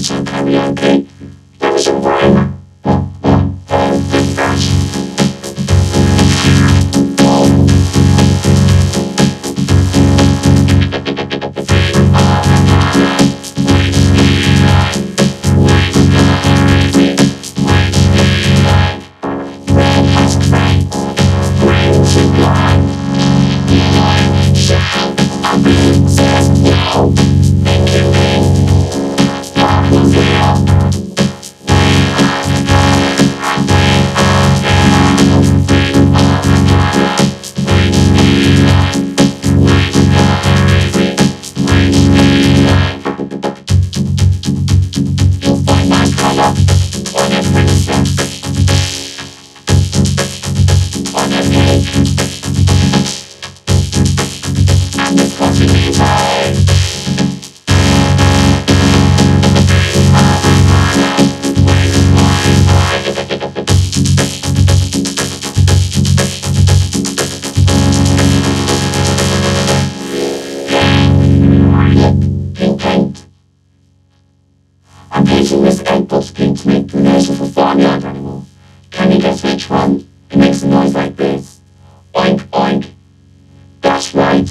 時間の経過 I'm pacing this output screen to make the noise of a farmyard animal. Can you guess which one? It makes a noise like this. Oink oink. That's right.